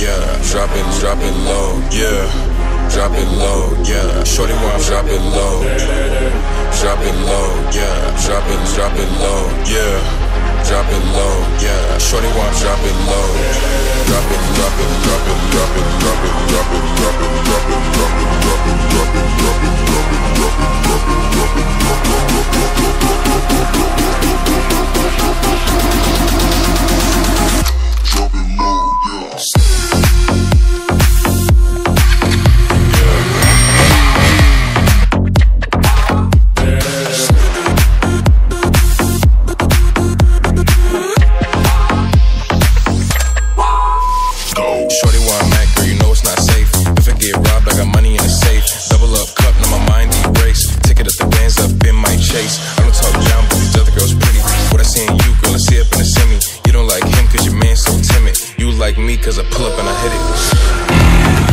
yeah. Drop it, drop it low, yeah. Drop it low, yeah. Shorty want drop it low. Drop it low, yeah. Drop it, drop it low, yeah. Drop it low, yeah. Shorty want drop it low. Not safe. If I get robbed, I got money in the safe. Double up cup, now my mind erase. Ticket up the bands up in my chase. I don't talk down, but these other girls pretty. What I see in you, girl, I see up in the semi. You don't like him cause your man so timid. You like me cause I pull up and I hit it.